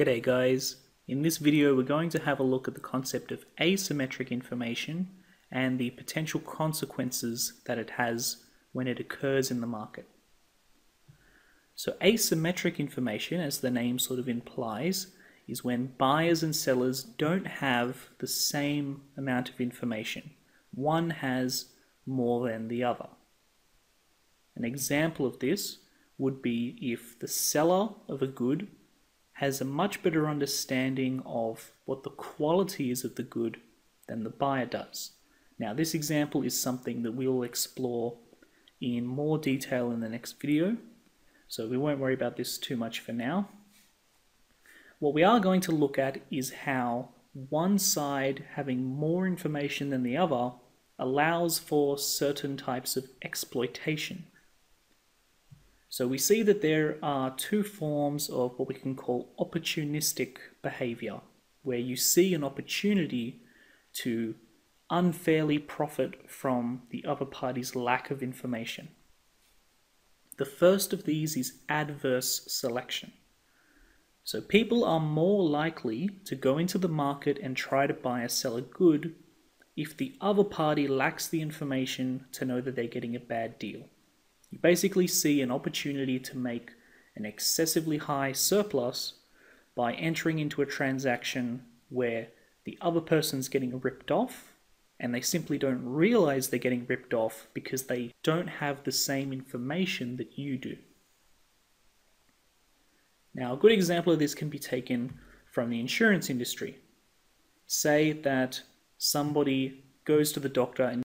G'day guys, in this video we're going to have a look at the concept of asymmetric information and the potential consequences that it has when it occurs in the market. So asymmetric information, as the name sort of implies, is when buyers and sellers don't have the same amount of information. One has more than the other. An example of this would be if the seller of a good has a much better understanding of what the quality is of the good than the buyer does. Now, this example is something that we'll explore in more detail in the next video, so we won't worry about this too much for now. What we are going to look at is how one side having more information than the other allows for certain types of exploitation. So we see that there are two forms of what we can call opportunistic behavior, where you see an opportunity to unfairly profit from the other party's lack of information. The first of these is adverse selection. So people are more likely to go into the market and try to buy or sell a good if the other party lacks the information to know that they're getting a bad deal. You basically see an opportunity to make an excessively high surplus by entering into a transaction where the other person's getting ripped off and they simply don't realize they're getting ripped off because they don't have the same information that you do. Now, a good example of this can be taken from the insurance industry. Say that somebody goes to the doctor and